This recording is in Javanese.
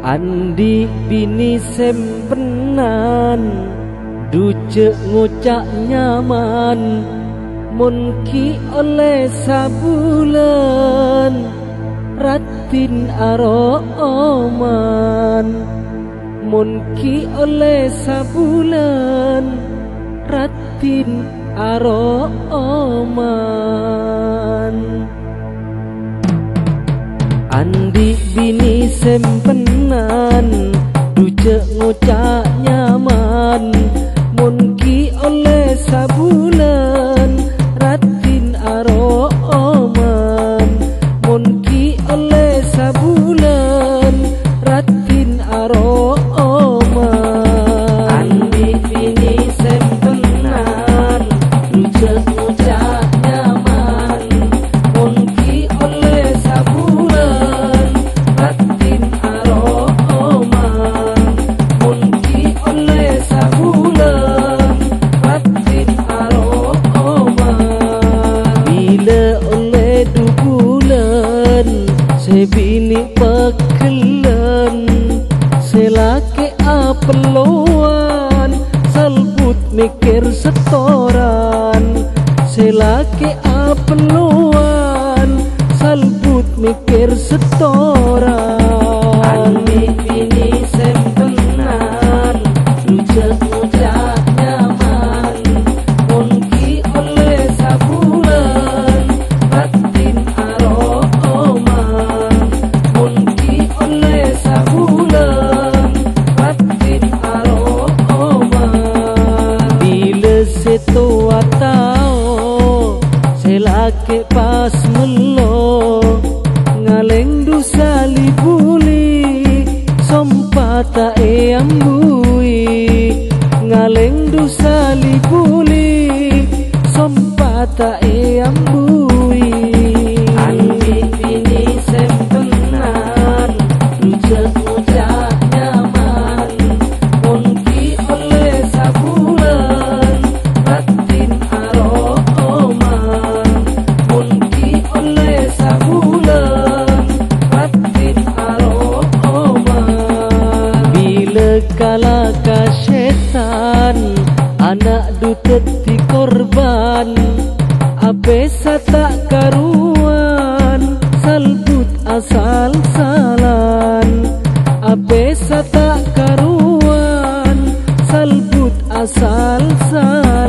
Andi bini sempenan Duce ngucak nyaman. Munki oleh sabulan Ratin aro oman. Munki oleh sabulan Ratin aro oman. Andi bini sempenan Duce ngucak nyaman. Munki oleh sabulan Ratin aro oman. Munki oleh sabulan apeluan Salbut mikir setoran. Selake apeluan Salbut mikir setoran. Andi ini sempenan Rujak rujak के पास मुल्ला kala kasetan anak dutet di korban. Ape sata karuan salbut asal salan. Ape sata karuan salbut asal salan.